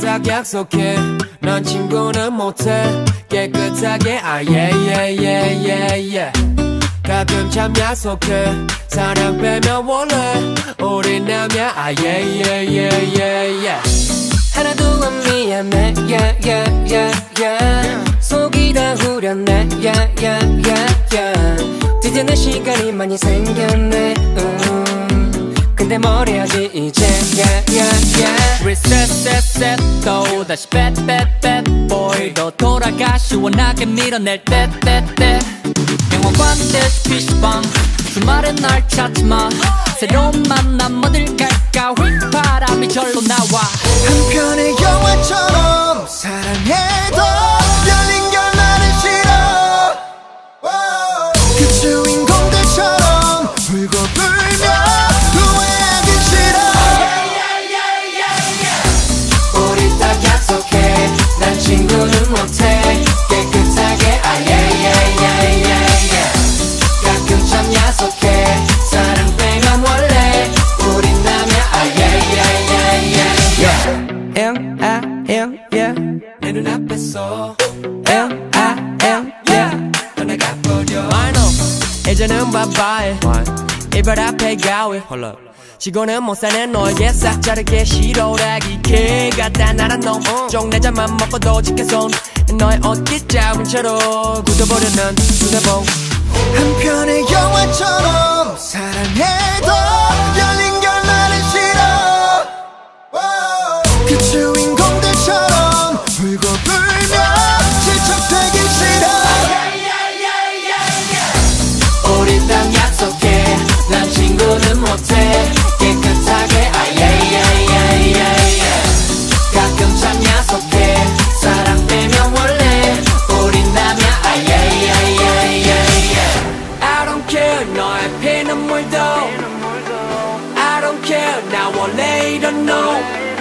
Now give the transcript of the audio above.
딱 약속해. 난 친구는 못해. 깨끗하게 아 예예예예예 가끔 참 약속해. 사랑 빼면 원래 우린 남야 아 예예예예예 하나도 안 미안해. 야야야야 속이 다 후련해. 야야야야 드디어 내 시간이 많이 생겼네. 음. 근데 뭘 해야지 이제 야야야 reset set set. 또 다시 bet bet bet boy. 너 돌아가 시원하게 밀어낼 때 때때. 영화관 대시 PC방 주말엔 날 찾지마. 새로운 만남 어딜 갈까? 휘바람이 절로 나와. 한편 사랑 빼면 원래 우린 남야 아예예예예예 M-I-M-yeah 내 눈앞에서 M-I-M-yeah 떠나가 버려 I know 이제는 바바해 이별 앞에 가위 시고는 못 사는 너에게 싹 자르게 싫어라기. 개 같다 나란 놈. 쪽내 잠만 먹고도 지켜손 너의 어깨 잡은 채로 굳어버려 난 휴대폰 한편의 영화처럼 I don't care, now or later, no